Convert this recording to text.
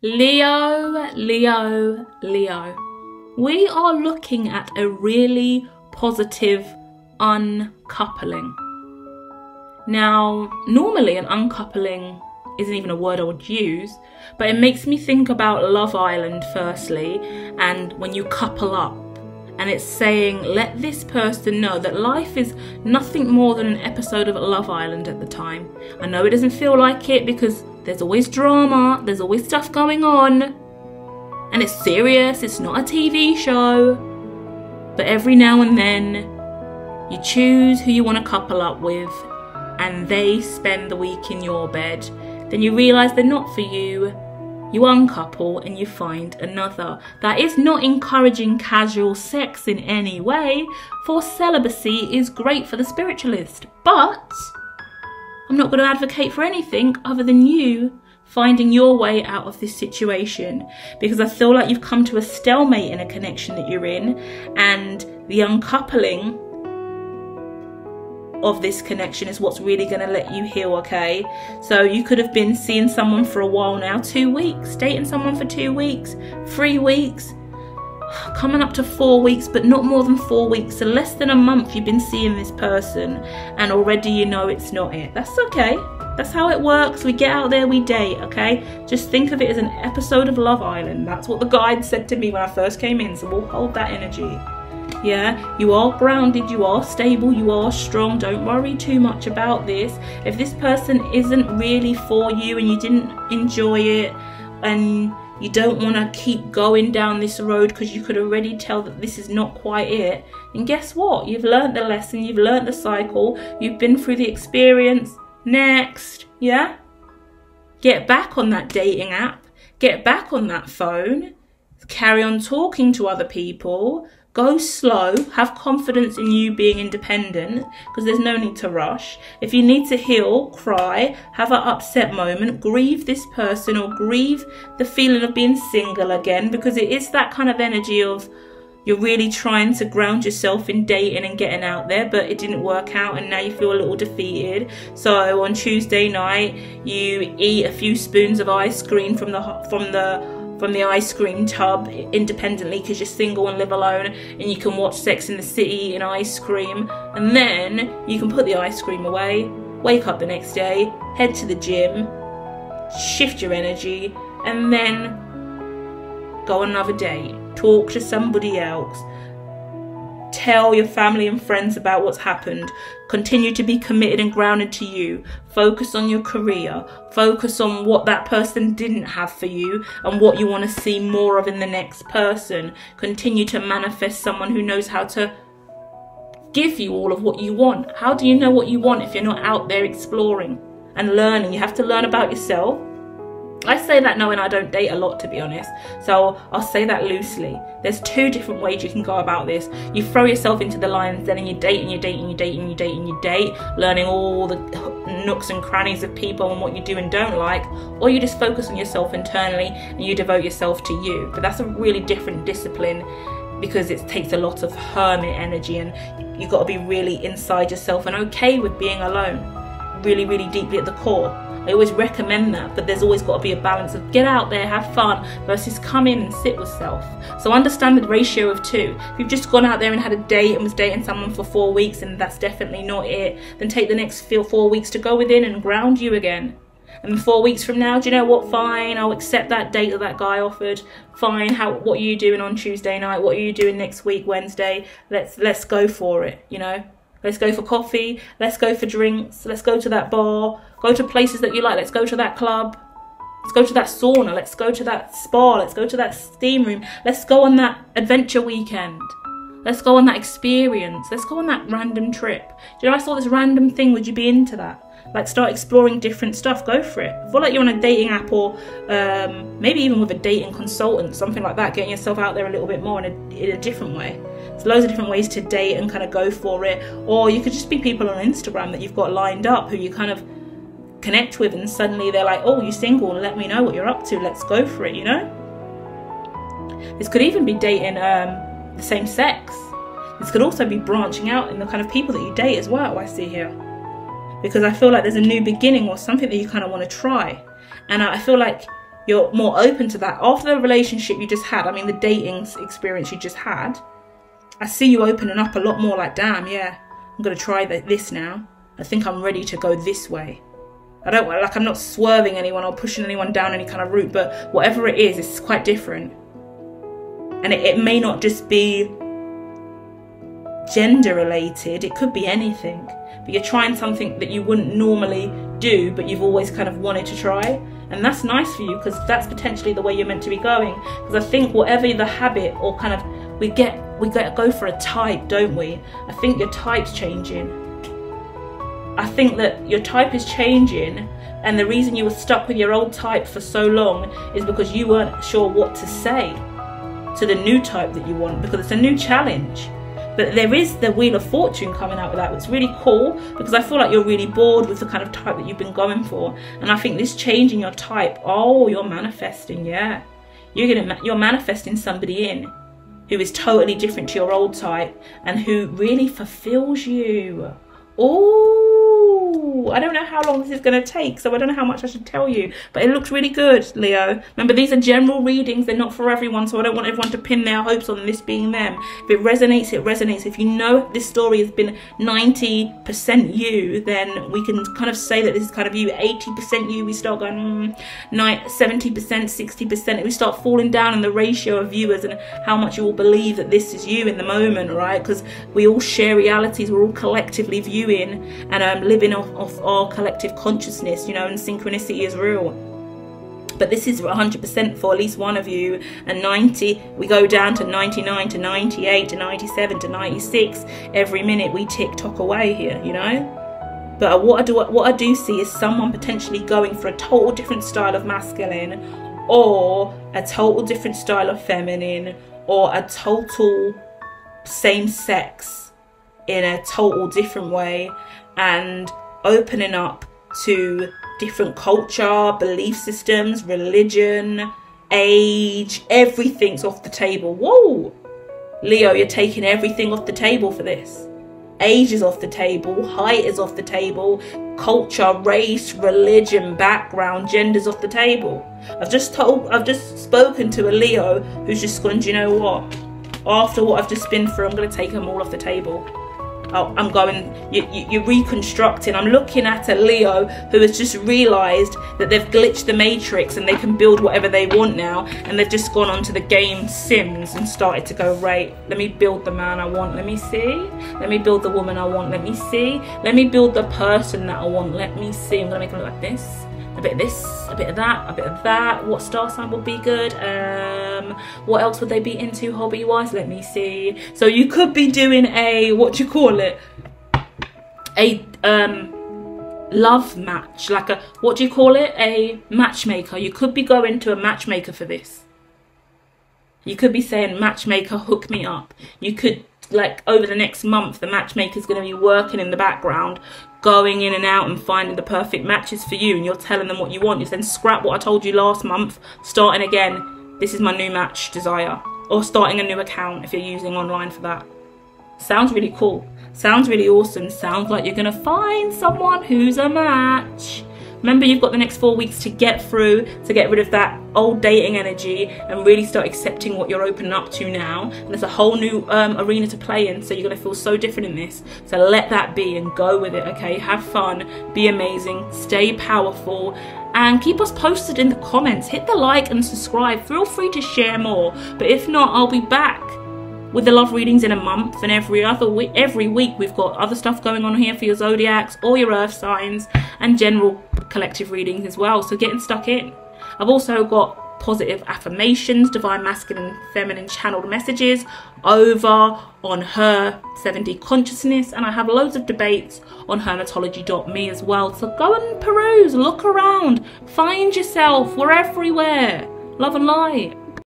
Leo, Leo, Leo. We are looking at a really positive uncoupling. Now, normally an uncoupling isn't even a word I would use, but it makes me think about Love Island firstly, and when you couple up, and it's saying, let this person know that life is nothing more than an episode of Love Island at the time. I know it doesn't feel like it because there's always drama, there's always stuff going on, and it's serious, it's not a TV show. But every now and then, you choose who you want to couple up with, and they spend the week in your bed. Then you realise they're not for you, you uncouple and you find another. That is not encouraging casual sex in any way, for celibacy is great for the spiritualist. But I'm not going to advocate for anything other than you finding your way out of this situation because I feel like you've come to a stalemate in a connection that you're in and the uncoupling of this connection is what's really going to let you heal, okay? So you could have been seeing someone for a while now, two weeks, dating someone for two weeks, three weeks, coming up to four weeks, but not more than four weeks. So less than a month you've been seeing this person, and already you know it's not it. That's okay. That's how it works. We get out there, we date, okay? Just think of it as an episode of Love Island. That's what the guide said to me when I first came in, so we'll hold that energy. Yeah, you are grounded, you are stable, you are strong. Don't worry too much about this. If this person isn't really for you and you didn't enjoy it and you don't want to keep going down this road because you could already tell that this is not quite it, and guess what? You've learned the lesson, you've learned the cycle, you've been through the experience. Next, yeah? Get back on that dating app, get back on that phone, carry on talking to other people, Go slow, have confidence in you being independent because there's no need to rush. If you need to heal, cry, have an upset moment, grieve this person or grieve the feeling of being single again because it is that kind of energy of you're really trying to ground yourself in dating and getting out there, but it didn't work out, and now you feel a little defeated. So on Tuesday night, you eat a few spoons of ice cream from the from the from the ice cream tub independently because you're single and live alone and you can watch Sex in the City in ice cream. And then you can put the ice cream away, wake up the next day, head to the gym, shift your energy and then go on another date, talk to somebody else, Tell your family and friends about what's happened. Continue to be committed and grounded to you. Focus on your career. Focus on what that person didn't have for you and what you want to see more of in the next person. Continue to manifest someone who knows how to give you all of what you want. How do you know what you want if you're not out there exploring and learning? You have to learn about yourself I say that knowing I don't date a lot, to be honest. So I'll say that loosely. There's two different ways you can go about this. You throw yourself into the lion's then you date and you date and you date and you date and you date, learning all the nooks and crannies of people and what you do and don't like, or you just focus on yourself internally and you devote yourself to you. But that's a really different discipline because it takes a lot of hermit energy and you've got to be really inside yourself and okay with being alone, really, really deeply at the core. I always recommend that, but there's always got to be a balance of get out there, have fun, versus come in and sit with self. So understand the ratio of two. If you've just gone out there and had a date and was dating someone for four weeks and that's definitely not it, then take the next four weeks to go within and ground you again. And four weeks from now, do you know what? Fine, I'll accept that date that that guy offered. Fine, how what are you doing on Tuesday night? What are you doing next week, Wednesday? Let's let's go for it. You know. Let's go for coffee. Let's go for drinks. Let's go to that bar. Go to places that you like. Let's go to that club. Let's go to that sauna. Let's go to that spa. Let's go to that steam room. Let's go on that adventure weekend. Let's go on that experience. Let's go on that random trip. Do you know, I saw this random thing. Would you be into that? Like, start exploring different stuff. Go for it. I feel like you're on a dating app or um, maybe even with a dating consultant, something like that, getting yourself out there a little bit more in a, in a different way. There's loads of different ways to date and kind of go for it. Or you could just be people on Instagram that you've got lined up who you kind of connect with and suddenly they're like, oh, you're single, let me know what you're up to, let's go for it, you know? This could even be dating um, the same sex. This could also be branching out in the kind of people that you date as well, I see here because I feel like there's a new beginning or something that you kind of want to try. And I feel like you're more open to that. After the relationship you just had, I mean, the dating experience you just had, I see you opening up a lot more like, damn, yeah, I'm going to try this now. I think I'm ready to go this way. I don't like I'm not swerving anyone or pushing anyone down any kind of route, but whatever it is, it's quite different. And it, it may not just be gender related, it could be anything. But you're trying something that you wouldn't normally do, but you've always kind of wanted to try. And that's nice for you because that's potentially the way you're meant to be going. Because I think whatever the habit or kind of we get we go for a type, don't we? I think your type's changing. I think that your type is changing and the reason you were stuck with your old type for so long is because you weren't sure what to say to the new type that you want because it's a new challenge. But there is the Wheel of Fortune coming out with that. It's really cool because I feel like you're really bored with the kind of type that you've been going for. And I think this changing your type, oh, you're manifesting, yeah. You're gonna you're manifesting somebody in who is totally different to your old type and who really fulfills you. Oh, I don't know how long this is going to take, so I don't know how much I should tell you. But it looks really good, Leo. Remember, these are general readings. They're not for everyone, so I don't want everyone to pin their hopes on this being them. If it resonates, it resonates. If you know this story has been 90% you, then we can kind of say that this is kind of you. 80% you, we start going mm, 70%, 60%. We start falling down in the ratio of viewers and how much you all believe that this is you in the moment, right? Because we all share realities. We're all collectively viewing and um, living off, off our collective consciousness, you know, and synchronicity is real. But this is 100% for at least one of you. And 90 we go down to 99 to 98 to 97 to 96 every minute we tick tock away here you know? But what I do what I do see is someone potentially going for a total different style of masculine or a total different style of feminine or a total same sex in a total different way. And opening up to different culture, belief systems, religion, age, everything's off the table. Whoa! Leo, you're taking everything off the table for this. Age is off the table, height is off the table, culture, race, religion, background, gender's off the table. I've just told I've just spoken to a Leo who's just gone, do you know what? After what I've just been through, I'm gonna take them all off the table. Oh, I'm going, you, you, you're reconstructing. I'm looking at a Leo who has just realised that they've glitched the matrix and they can build whatever they want now. And they've just gone onto the game Sims and started to go, right, let me build the man I want. Let me see. Let me build the woman I want. Let me see. Let me build the person that I want. Let me see. I'm going to make it look like this a bit of this, a bit of that, a bit of that. What star sign would be good? Um, what else would they be into hobby wise? Let me see. So you could be doing a, what do you call it? A um, love match, like a, what do you call it? A matchmaker. You could be going to a matchmaker for this. You could be saying, matchmaker, hook me up. You could like over the next month the matchmaker's going to be working in the background going in and out and finding the perfect matches for you and you're telling them what you want. You then scrap what i told you last month starting again. This is my new match desire. Or starting a new account if you're using online for that. Sounds really cool. Sounds really awesome. Sounds like you're going to find someone who's a match Remember, you've got the next four weeks to get through, to get rid of that old dating energy and really start accepting what you're opening up to now. And there's a whole new um, arena to play in, so you're going to feel so different in this. So let that be and go with it, okay? Have fun, be amazing, stay powerful, and keep us posted in the comments. Hit the like and subscribe. Feel free to share more. But if not, I'll be back with the love readings in a month and every other week every week we've got other stuff going on here for your zodiacs all your earth signs and general collective readings as well so getting stuck in. I've also got positive affirmations divine masculine feminine channeled messages over on her 7d consciousness and i have loads of debates on hermitology.me as well. So go and peruse look around find yourself we're everywhere. Love and light